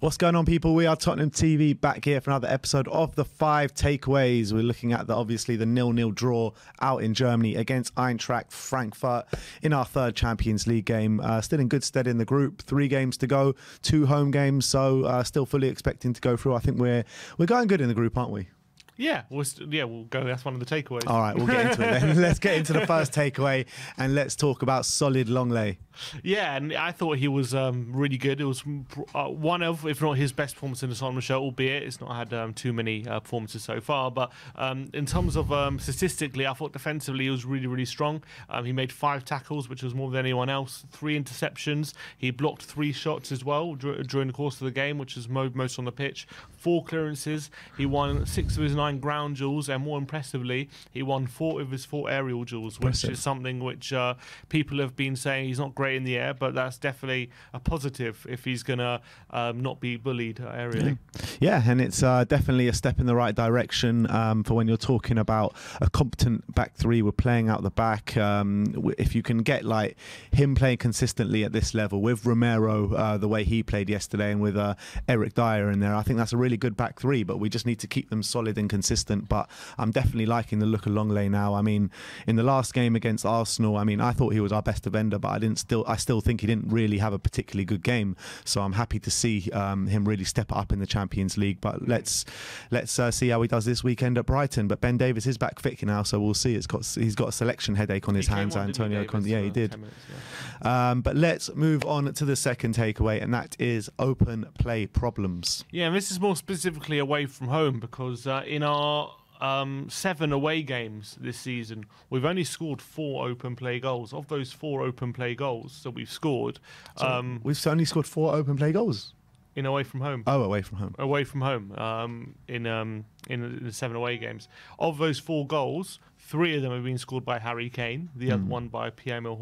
What's going on, people? We are Tottenham TV back here for another episode of the five takeaways. We're looking at the obviously the nil-nil draw out in Germany against Eintracht Frankfurt in our third Champions League game. Uh, still in good stead in the group. Three games to go, two home games, so uh, still fully expecting to go through. I think we're we're going good in the group, aren't we? Yeah, we'll st- yeah, we'll go. That's one of the takeaways. All right, we'll get into it then. let's get into the first takeaway and let's talk about solid long Lenglet. Yeah, and I thought he was um, really good. It was uh, one of, if not his best performance in the Tottenham show, albeit it's not had um, too many uh, performances so far. But um, in terms of um, statistically, I thought defensively he was really, really strong. Um, he made five tackles, which was more than anyone else. Three interceptions. He blocked three shots as well dur- during the course of the game, which is mo- most on the pitch. Four clearances. He won six of his nine ground duels, and more impressively, he won four of his four aerial duels, which Impressive. is something which uh, people have been saying he's not great in the air, but that's definitely a positive if he's going to um, not be bullied aerially. Yeah, and it's uh, definitely a step in the right direction um, for when you're talking about a competent back three. We're playing out the back. Um, if you can get like him playing consistently at this level with Romero, uh, the way he played yesterday, and with uh, Eric Dier in there, I think that's a really good back three. But we just need to keep them solid and consistent. But I'm definitely liking the look of Lenglet now. I mean, in the last game against Arsenal, I mean, I thought he was our best defender, but I didn't still, I still think he didn't really have a particularly good game. So I'm happy to see um, him really step up in the Champions League. But let's let's uh, see how he does this weekend at Brighton. But Ben Davies is back fit now, so we'll see. It's got he's got a selection headache on his He hands. on, Antonio Davis, Conte, yeah, he did. minutes, yeah. Um, but let's move on to the second takeaway, and that is open play problems. Yeah, and this is more specifically away from home because uh, in our um, seven away games this season, we've only scored four open play goals. Of those four open play goals that we've scored um, We've only scored four open play goals. in away from home, Oh, away from home. away from home um, in um, in the seven away games. Of those four goals, three of them have been scored by Harry Kane, the other one by Pierre-Emile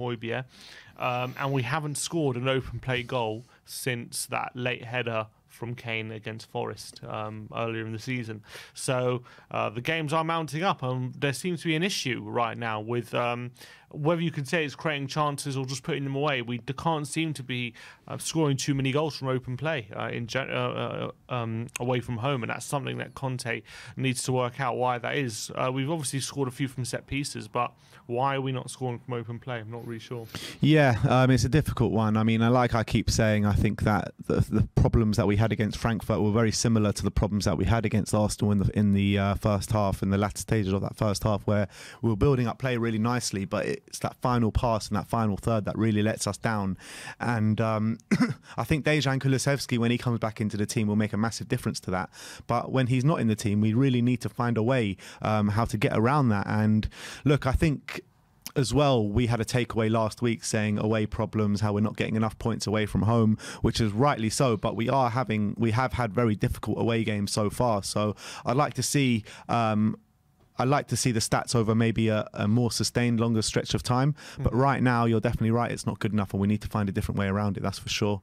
um, and we haven't scored an open play goal since that late header from Kane against Forest um, earlier in the season. So uh, the games are mounting up, and there seems to be an issue right now with um, whether you can say it's creating chances or just putting them away. We can't seem to be uh, scoring too many goals from open play uh, in uh, uh, um, away from home, and that's something that Conte needs to work out why that is. Uh, we've obviously scored a few from set pieces, but why are we not scoring from open play? I'm not really sure. Yeah, um, it's a difficult one. I mean, like I keep saying, I think that the, the problems that we had against Frankfurt were very similar to the problems that we had against Arsenal in the in the uh, first half, in the latter stages of that first half, where we were building up play really nicely, but it's that final pass and that final third that really lets us down. And um, I think Dejan Kulusevski, when he comes back into the team, will make a massive difference to that. But when he's not in the team, we really need to find a way um, how to get around that. And look, I think as well, we had a takeaway last week saying away problems, how we're not getting enough points away from home, which is rightly so. But we are having, we have had very difficult away games so far. So I'd like to see. Um, I'd like to see the stats over maybe a, a more sustained, longer stretch of time. But right now, you're definitely right. It's not good enough, and we need to find a different way around it. That's for sure.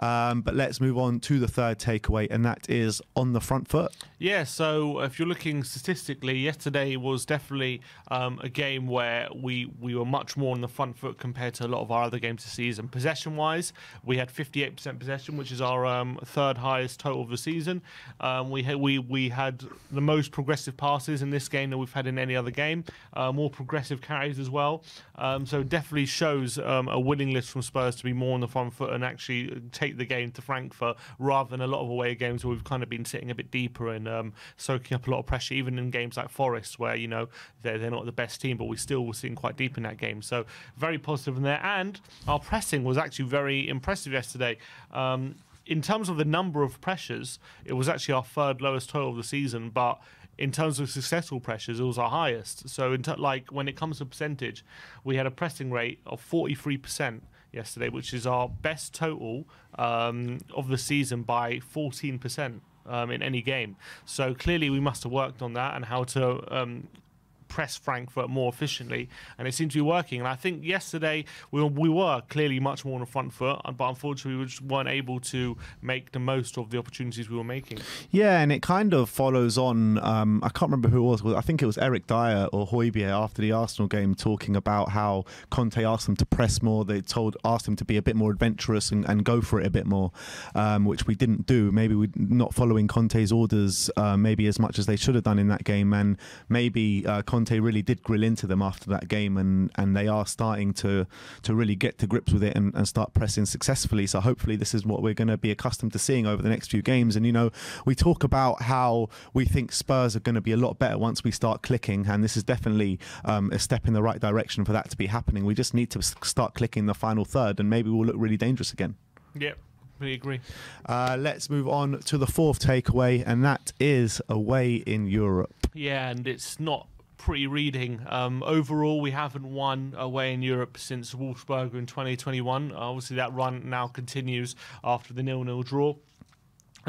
Um, but let's move on to the third takeaway, and that is on the front foot. Yeah, so if you're looking statistically, yesterday was definitely um, a game where we, we were much more on the front foot compared to a lot of our other games this season. Possession wise, we had 58% possession, which is our um, third highest total of the season. Um, we, we, we had the most progressive passes in this game than we've had in any other game, uh, more progressive carries as well. Um, so it definitely shows um, a willingness from Spurs to be more on the front foot and actually take the game to Frankfurt rather than a lot of away games where we've kind of been sitting a bit deeper and um, soaking up a lot of pressure, even in games like Forest, where you know they're, they're not the best team, but we still were sitting quite deep in that game. So very positive in there, and our pressing was actually very impressive yesterday. Um, in terms of the number of pressures, it was actually our third lowest total of the season, but in terms of successful pressures, it was our highest. So, in t- like when it comes to percentage, we had a pressing rate of 43% yesterday, which is our best total um, of the season by 14% um, in any game. So clearly, we must have worked on that and how to. Um, press Frankfurt more efficiently, and it seemed to be working. And I think yesterday we we were clearly much more on the front foot, but unfortunately we just weren't able to make the most of the opportunities we were making. Yeah, and it kind of follows on. Um, I can't remember who it was. I think it was Eric Dier or Højbjerg after the Arsenal game talking about how Conte asked them to press more. They told asked them to be a bit more adventurous and, and go for it a bit more, um, which we didn't do. Maybe we're not following Conte's orders, uh, maybe as much as they should have done in that game, and maybe uh, Conte really did grill into them after that game, and, and they are starting to to really get to grips with it and, and start pressing successfully. So hopefully this is what we're going to be accustomed to seeing over the next few games. And you know, we talk about how we think Spurs are going to be a lot better once we start clicking, and this is definitely um, a step in the right direction for that to be happening. We just need to start clicking the final third, and maybe we'll look really dangerous again. Yep. We agree. Uh, let's move on to the fourth takeaway, and that is away in Europe. Yeah, and it's not pretty reading. Um, overall, we haven't won away in Europe since Wolfsburg in 2021. Obviously, that run now continues after the nil-nil draw.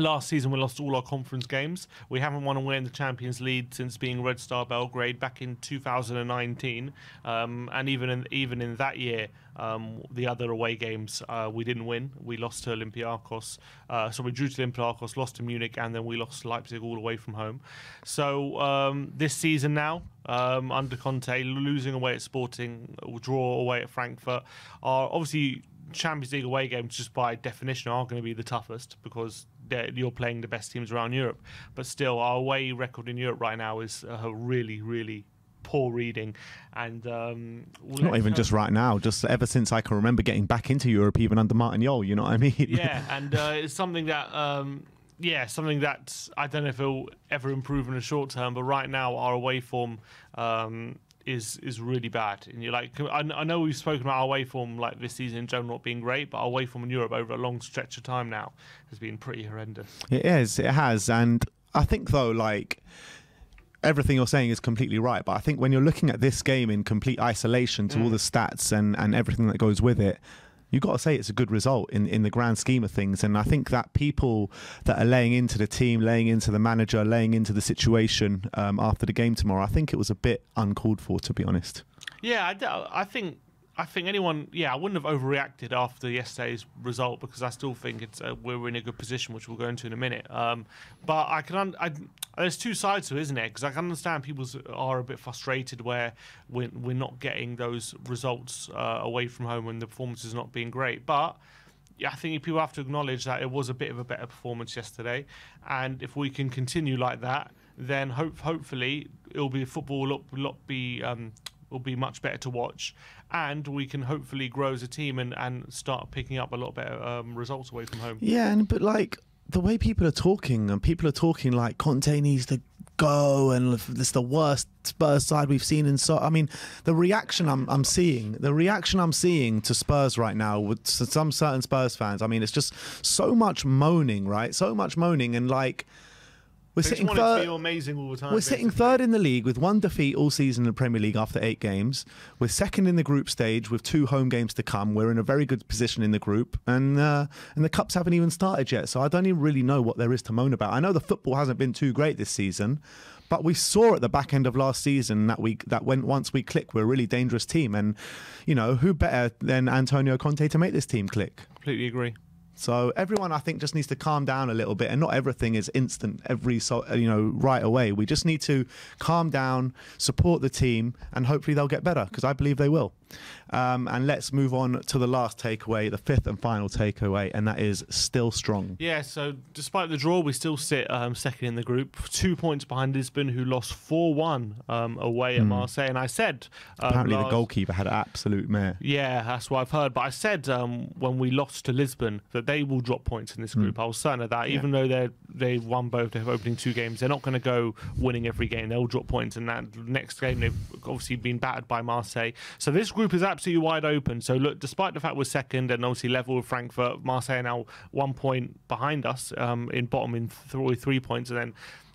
Last season, we lost all our conference games. We haven't won away in the Champions League since being Red Star Belgrade back in 2019, um, and even in even in that year, um, the other away games uh, we didn't win. We lost to Olympiacos, uh, so we drew to Olympiacos, lost to Munich, and then we lost to Leipzig all away from home. So um, this season now, um, under Conte, losing away at Sporting, draw away at Frankfurt, are obviously Champions League away games, just by definition, are going to be the toughest because you're playing the best teams around Europe. But still, our away record in Europe right now is a really, really poor reading. And um, not even just right now, just ever since I can remember getting back into Europe, even under Martin Jol. You know what I mean? Yeah, and uh, it's something that. Um, yeah, something that I don't know if it'll ever improve in the short term, but right now our away form um, is is really bad. And you're like, I, I, know we've spoken about our away form like this season in general not being great, but our away form in Europe over a long stretch of time now has been pretty horrendous. It is, it has, and I think though, like everything you're saying is completely right. But I think when you're looking at this game in complete isolation to mm. all the stats and and everything that goes with it, you've got to say it's a good result in, in the grand scheme of things. And I think that people that are laying into the team, laying into the manager, laying into the situation um, after the game tomorrow, I think it was a bit uncalled for, to be honest. Yeah, I, I think I think anyone, yeah, I wouldn't have overreacted after yesterday's result because I still think it's uh, we're in a good position, which we'll go into in a minute. Um, but I can, I, there's two sides to it, isn't it? Because I can understand people are a bit frustrated where we're, we're not getting those results uh, away from home when the performance is not being great. But yeah, I think people have to acknowledge that it was a bit of a better performance yesterday, and if we can continue like that, then hope hopefully it'll be football will lot be um, will be much better to watch, and we can hopefully grow as a team and, and start picking up a lot better um, results away from home. Yeah, and but like the way people are talking, and people are talking like Conte needs to go, and this is the worst Spurs side we've seen in so. I mean, the reaction I'm I'm seeing, the reaction I'm seeing to Spurs right now with some certain Spurs fans. I mean, it's just so much moaning, right? So much moaning, and like we're sitting third. amazing all the time. We're basically. sitting third in the league with one defeat all season in the Premier League after eight games. We're second in the group stage with two home games to come. We're in a very good position in the group, and uh, and the cups haven't even started yet. So I don't even really know what there is to moan about. I know the football hasn't been too great this season, but we saw at the back end of last season that we that when once we click, we're a really dangerous team. And you know who better than Antonio Conte to make this team click? Completely agree. So everyone, I think, just needs to calm down a little bit, and not everything is instant every so you know right away. We just need to calm down, support the team, and hopefully they'll get better because I believe they will. Um, and let's move on to the last takeaway, the fifth and final takeaway, and that is still strong. Yeah, so despite the draw, we still sit um, second in the group, two points behind Lisbon, who lost 4 1 um, away at mm. Marseille. And I said. Um, Apparently, last, the goalkeeper had absolute mare. Yeah, that's what I've heard. But I said um, when we lost to Lisbon that they will drop points in this group. Mm. I was certain of that. Yeah. Even though they they've won both their opening two games, they're not going to go winning every game. They'll drop points. And that next game, they've obviously been battered by Marseille. So this group is absolutely wide open. So look, despite the fact we're second and obviously level with Frankfurt, Marseille now one point behind us um, in bottom in th- three points, and then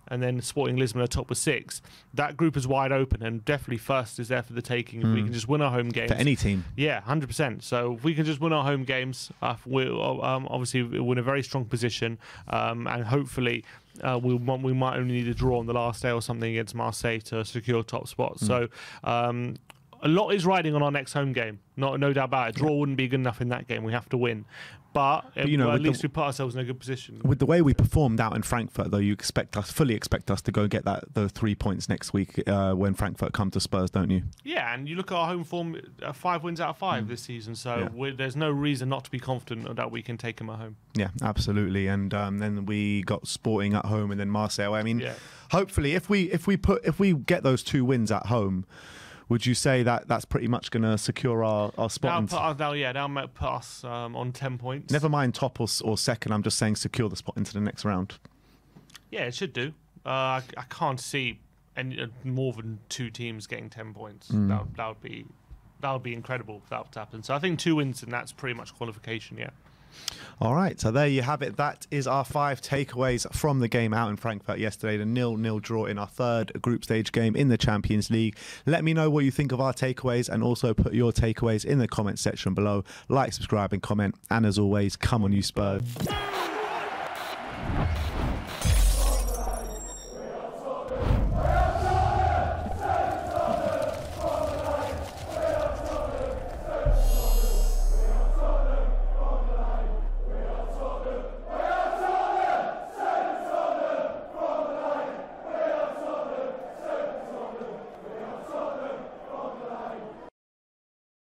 and then Sporting Lisbon are top with six. That group is wide open, and definitely first is there for the taking. If we can just win our home games, For any team. yeah, hundred percent. So if we can just win our home games, uh, we'll um, obviously we're in a very strong position, um, and hopefully uh, we we might only need a draw on the last day or something against Marseille to secure top spot. So. Um, a lot is riding on our next home game. Not no doubt about it. Draw wouldn't be good enough in that game. We have to win, but, you know, at with the- least we put ourselves in a good position. With the way we performed out in Frankfurt, though, you expect us fully expect us to go get that those three points next week uh, when Frankfurt come to Spurs, don't you? Yeah, and you look at our home form, uh, five wins out of five this season. So Mm. Yeah. there's no reason not to be confident that we can take them at home. Yeah, absolutely. And um, then we got Sporting at home, and then Marseille. I mean, Yeah. hopefully, if we if we put if we get those two wins at home, would you say that that's pretty much going to secure our our spot? Now in- put us, now, yeah, now might put us um, on ten points. Never mind top or, or second. I'm just saying secure the spot into the next round. Yeah, it should do. Uh, I, I can't see any uh, more than two teams getting ten points. Mm. That, that would be that would be incredible if that would happen. So I think two wins and that's pretty much qualification. Yeah. All right, so there you have it. That is our five takeaways from the game out in Frankfurt yesterday. The nil-nil draw in our third group stage game in the Champions League. Let me know what you think of our takeaways, and also put your takeaways in the comment section below. Like, subscribe, and comment. And as always, come on, you Spurs.